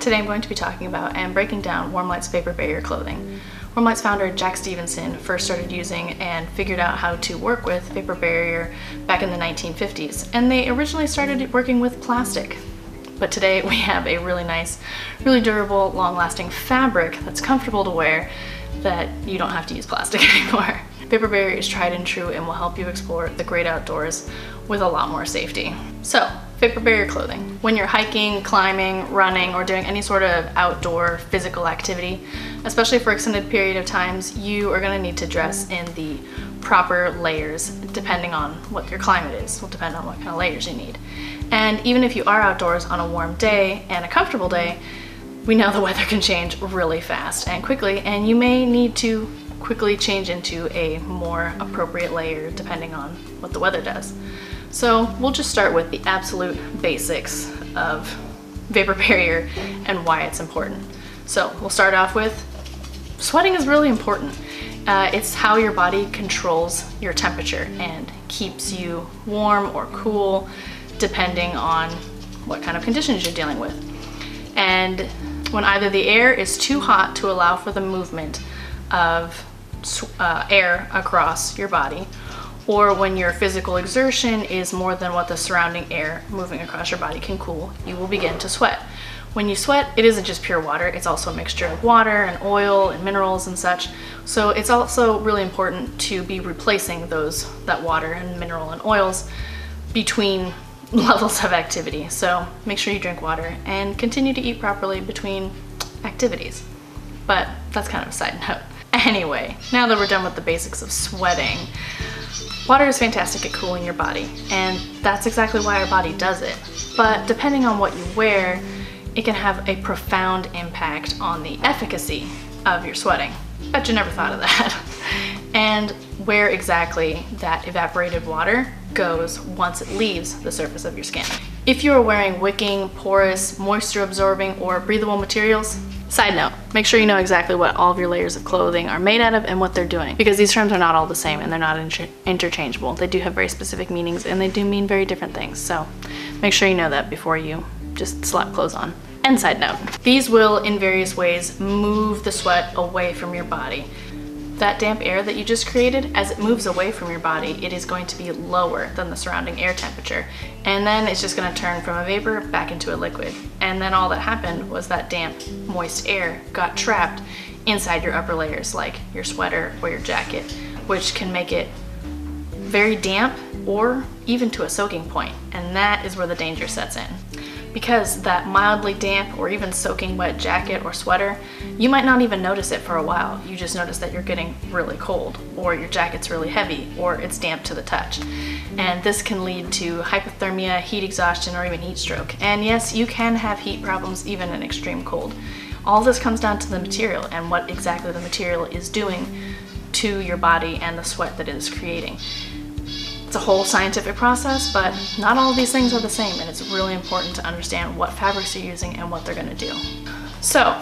today I'm going to be talking about and breaking down Warmlite's vapor barrier clothing. Warmlite's founder Jack Stephenson first started using and figured out how to work with vapor barrier back in the 1950s, and they originally started working with plastic. But today we have a really nice, really durable, long-lasting fabric that's comfortable to wear that you don't have to use plastic anymore. Vapor barrier is tried and true and will help you explore the great outdoors with a lot more safety. So, vapor barrier clothing. When you're hiking, climbing, running, or doing any sort of outdoor physical activity, especially for extended period of times, you are gonna need to dress in the proper layers depending on what your climate is. will depend on what kind of layers you need. And even if you are outdoors on a warm day and a comfortable day, we know the weather can change really fast and quickly, and you may need to quickly change into a more appropriate layer depending on what the weather does. So we'll just start with the absolute basics of vapor barrier and why it's important. So we'll start off with sweating is really important. Uh, it's how your body controls your temperature and keeps you warm or cool depending on what kind of conditions you're dealing with. And when either the air is too hot to allow for the movement of uh, air across your body or when your physical exertion is more than what the surrounding air moving across your body can cool, you will begin to sweat. When you sweat, it isn't just pure water, it's also a mixture of water and oil and minerals and such. So it's also really important to be replacing those, that water and mineral and oils between levels of activity. So make sure you drink water and continue to eat properly between activities. But that's kind of a side note. Anyway, now that we're done with the basics of sweating, Water is fantastic at cooling your body, and that's exactly why our body does it. But depending on what you wear, it can have a profound impact on the efficacy of your sweating. Bet you never thought of that. and where exactly that evaporated water goes once it leaves the surface of your skin. If you are wearing wicking, porous, moisture absorbing, or breathable materials, Side note, make sure you know exactly what all of your layers of clothing are made out of and what they're doing because these terms are not all the same and they're not inter interchangeable. They do have very specific meanings and they do mean very different things. So make sure you know that before you just slap clothes on. And side note, these will in various ways move the sweat away from your body that damp air that you just created, as it moves away from your body, it is going to be lower than the surrounding air temperature. And then it's just gonna turn from a vapor back into a liquid. And then all that happened was that damp, moist air got trapped inside your upper layers, like your sweater or your jacket, which can make it very damp or even to a soaking point. And that is where the danger sets in because that mildly damp or even soaking wet jacket or sweater, you might not even notice it for a while. You just notice that you're getting really cold or your jacket's really heavy or it's damp to the touch. And this can lead to hypothermia, heat exhaustion, or even heat stroke. And yes, you can have heat problems even in extreme cold. All this comes down to the material and what exactly the material is doing to your body and the sweat that it is creating. It's a whole scientific process, but not all of these things are the same, and it's really important to understand what fabrics you're using and what they're gonna do. So,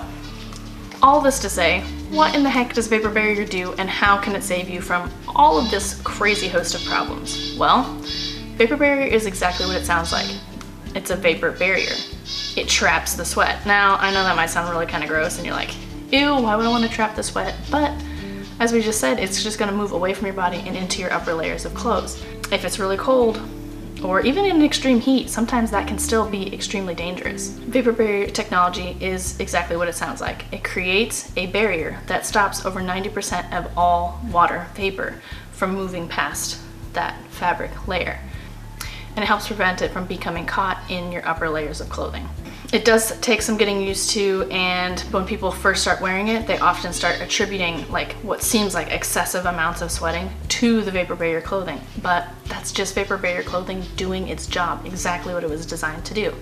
all this to say, what in the heck does vapor barrier do and how can it save you from all of this crazy host of problems? Well, vapor barrier is exactly what it sounds like. It's a vapor barrier. It traps the sweat. Now, I know that might sound really kind of gross and you're like, ew, why would I want to trap the sweat? But as we just said, it's just gonna move away from your body and into your upper layers of clothes. If it's really cold, or even in extreme heat, sometimes that can still be extremely dangerous. Vapor barrier technology is exactly what it sounds like. It creates a barrier that stops over 90% of all water vapor from moving past that fabric layer. And it helps prevent it from becoming caught in your upper layers of clothing. It does take some getting used to and when people first start wearing it, they often start attributing like what seems like excessive amounts of sweating to the vapor barrier clothing. But that's just vapor barrier clothing doing its job, exactly what it was designed to do.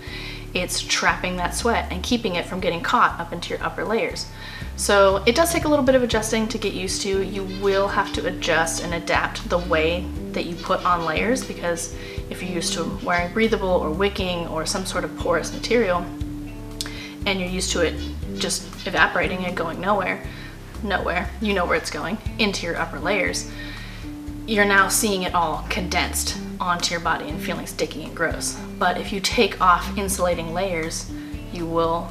It's trapping that sweat and keeping it from getting caught up into your upper layers. So it does take a little bit of adjusting to get used to. You will have to adjust and adapt the way that you put on layers because if you're used to wearing breathable or wicking or some sort of porous material and you're used to it just evaporating and going nowhere, nowhere, you know where it's going, into your upper layers, you're now seeing it all condensed onto your body and feeling sticky and gross. But if you take off insulating layers, you will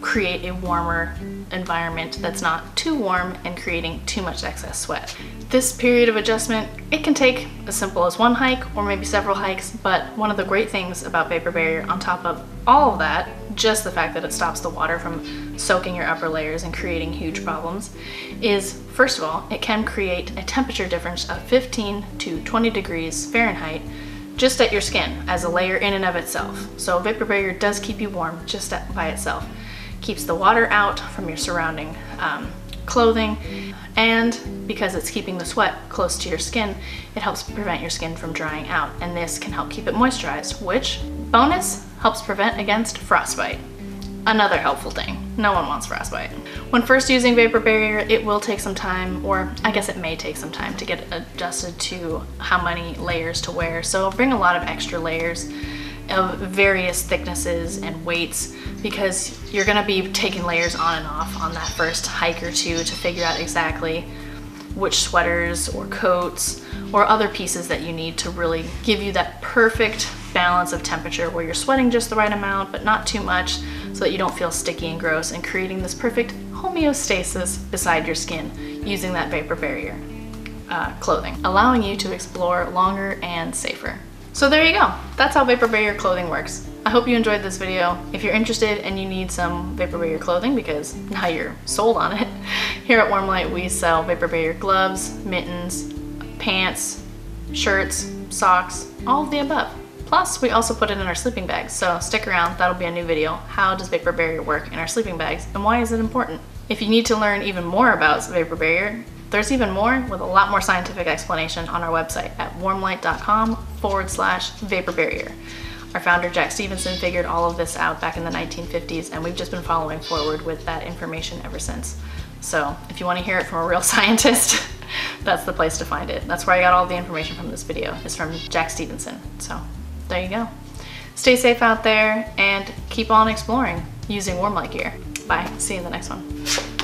create a warmer environment that's not too warm and creating too much excess sweat. This period of adjustment, it can take as simple as one hike or maybe several hikes, but one of the great things about Vapor Barrier on top of all of that, just the fact that it stops the water from soaking your upper layers and creating huge problems, is first of all, it can create a temperature difference of 15 to 20 degrees Fahrenheit just at your skin as a layer in and of itself. So Vapor Barrier does keep you warm just by itself. Keeps the water out from your surrounding um, clothing and because it's keeping the sweat close to your skin, it helps prevent your skin from drying out and this can help keep it moisturized, which, bonus, helps prevent against frostbite. Another helpful thing. No one wants frostbite. When first using Vapor Barrier, it will take some time, or I guess it may take some time to get adjusted to how many layers to wear. So bring a lot of extra layers of various thicknesses and weights because you're gonna be taking layers on and off on that first hike or two to figure out exactly which sweaters or coats or other pieces that you need to really give you that perfect balance of temperature where you're sweating just the right amount but not too much so that you don't feel sticky and gross and creating this perfect homeostasis beside your skin using that vapor barrier uh, clothing, allowing you to explore longer and safer. So there you go. That's how vapor barrier clothing works. I hope you enjoyed this video. If you're interested and you need some vapor barrier clothing because now you're sold on it, here at Warmlite we sell vapor barrier gloves, mittens, pants, shirts, socks, all of the above. Plus, we also put it in our sleeping bags, so stick around, that'll be a new video. How does vapor barrier work in our sleeping bags, and why is it important? If you need to learn even more about vapor barrier, there's even more with a lot more scientific explanation on our website at warmlite.com forward slash vapor barrier. Our founder, Jack Stephenson, figured all of this out back in the 1950s, and we've just been following forward with that information ever since. So if you want to hear it from a real scientist, that's the place to find it. That's where I got all the information from this video, is from Jack Stephenson. So there you go. Stay safe out there and keep on exploring using Warmlite gear. Bye, see you in the next one.